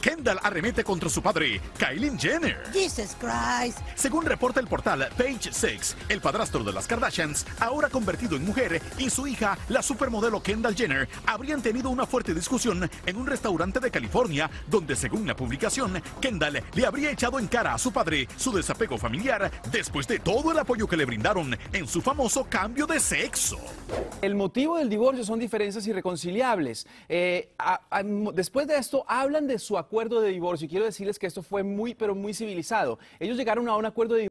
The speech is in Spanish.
Kendall arremete contra su padre, Kylie Jenner. Jesus Christ. Según reporta el portal Page Six, el padrastro de las Kardashians, ahora convertido en mujer, y su hija, la supermodelo Kendall Jenner, habrían tenido una fuerte discusión en un restaurante de California, donde según la publicación, Kendall le habría echado en cara a su padre su desapego familiar después de todo el apoyo que le brindaron en su famoso cambio de sexo. El motivo del divorcio son diferencias irreconciliables. Eh, a- a- después de esto, hablan de su acuerdo de divorcio. Y quiero decirles que esto fue muy, pero muy civilizado. Ellos llegaron a un acuerdo de